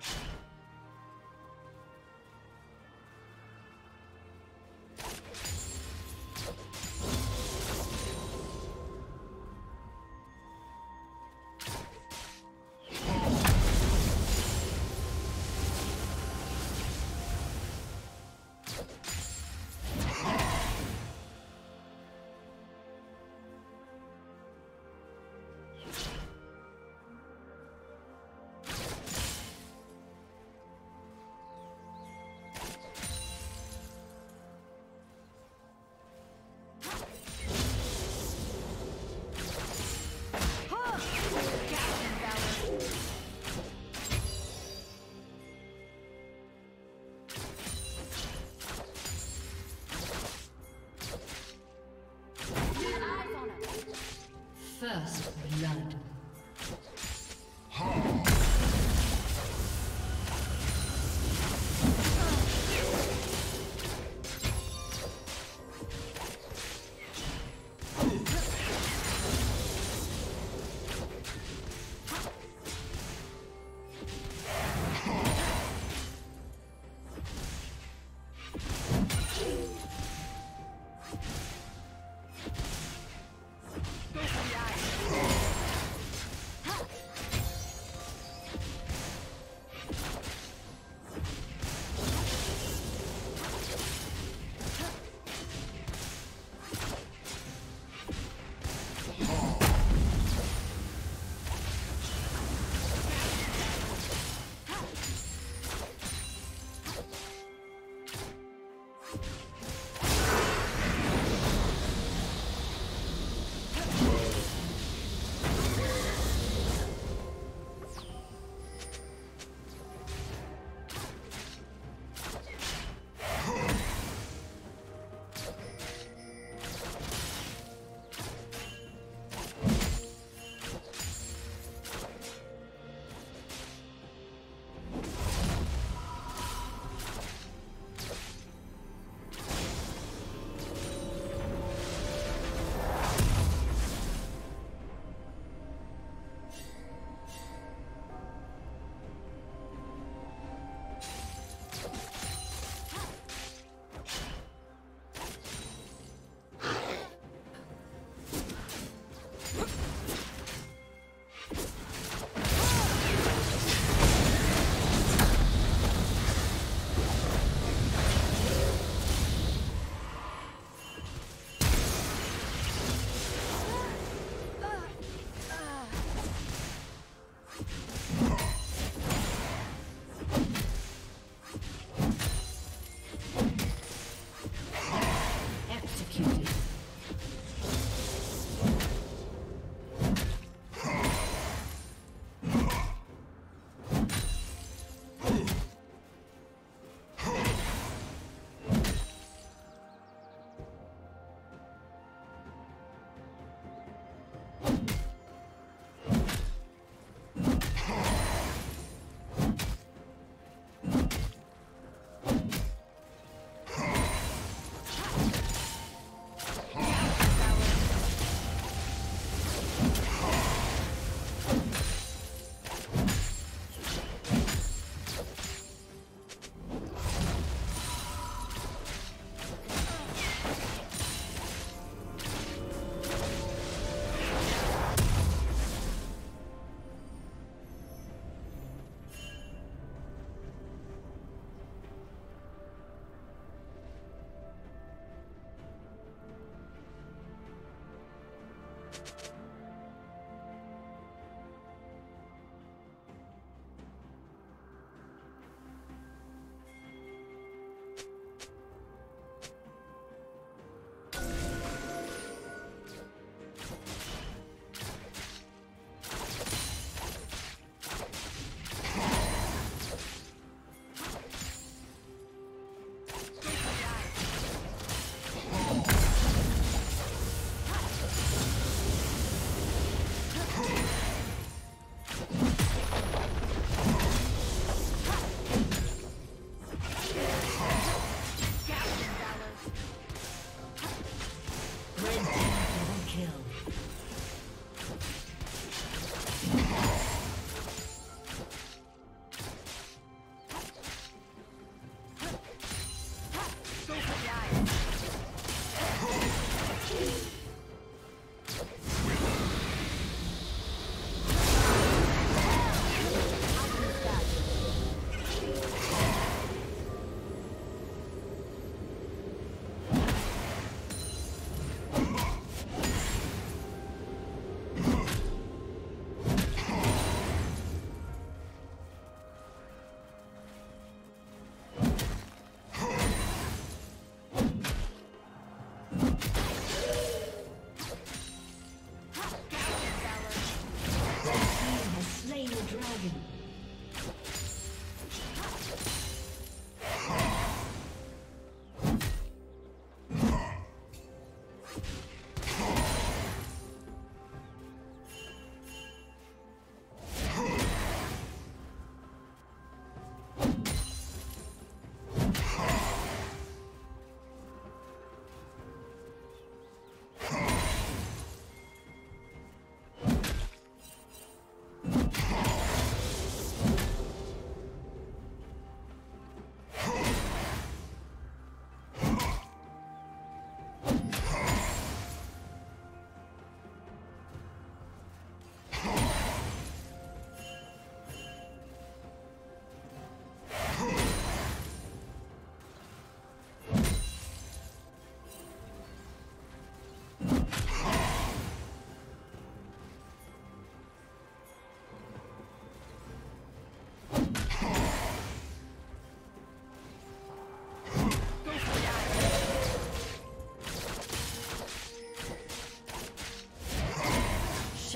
Blood. Dragon.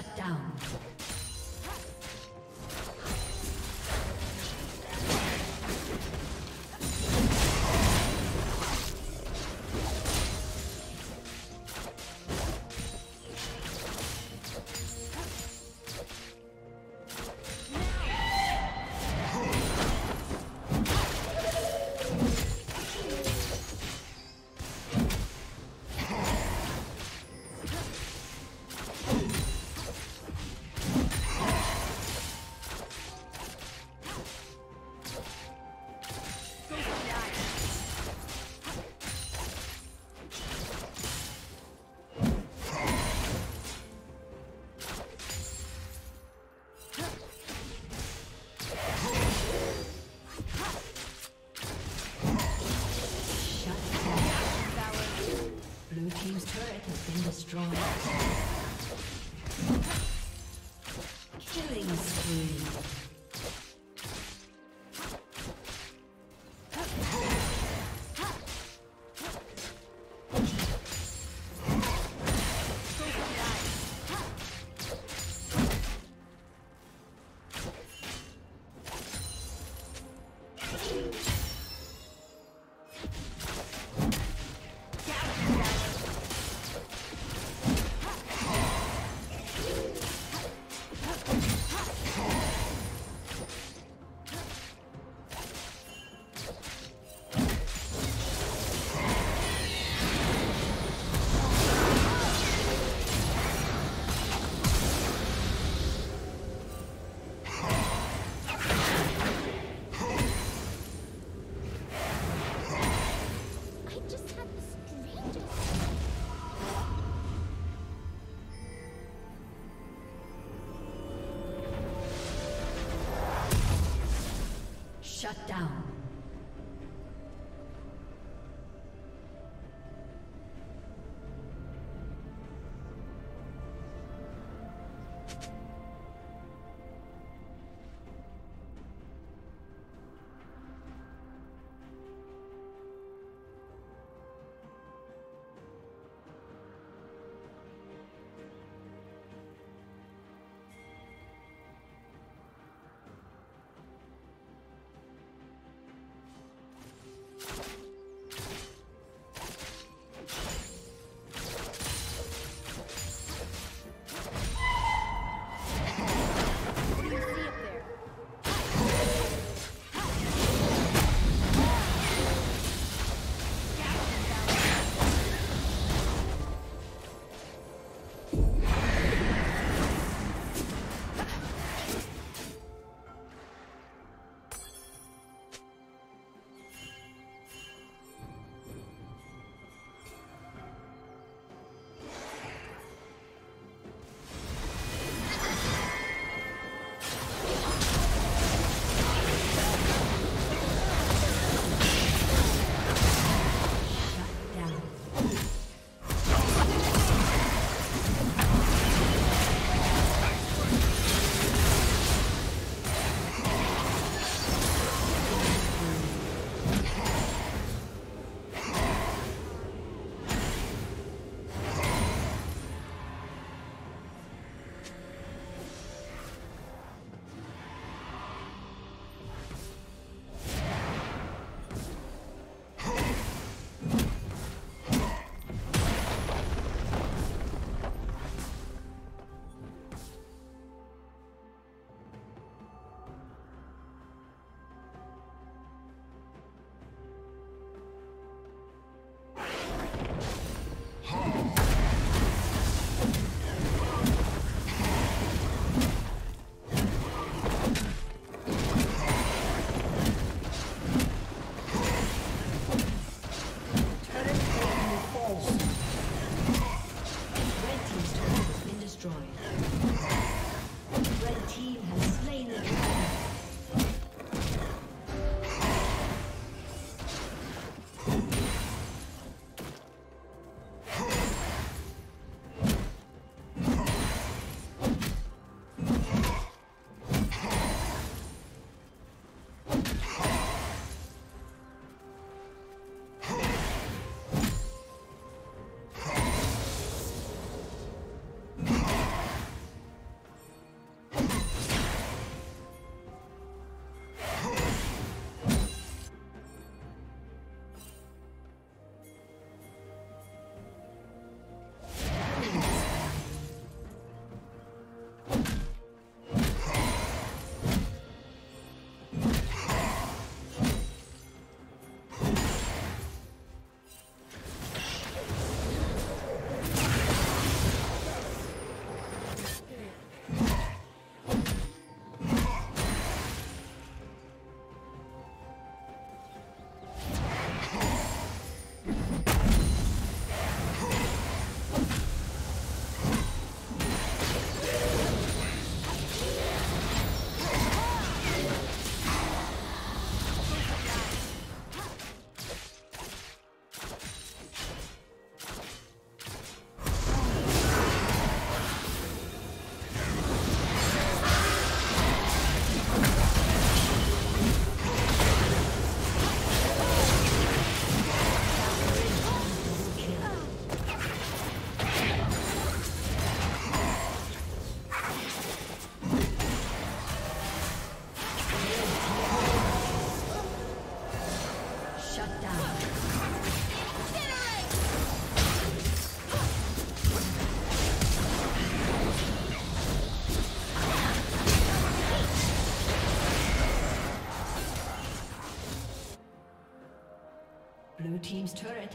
Shut down. Shut down.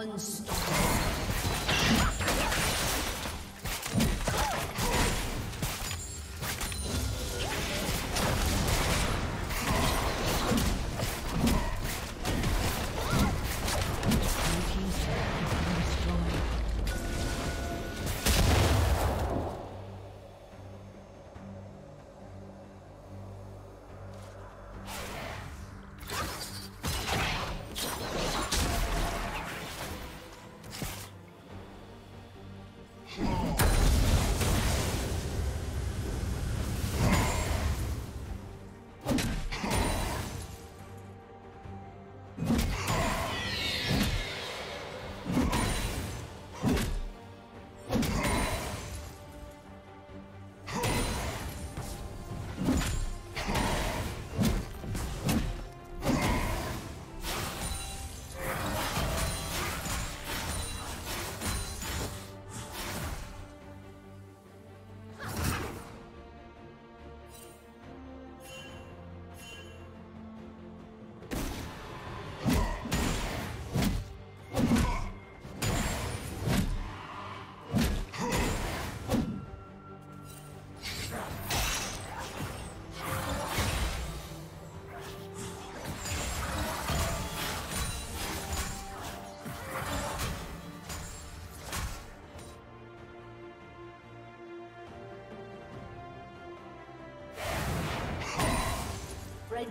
Unstoppable.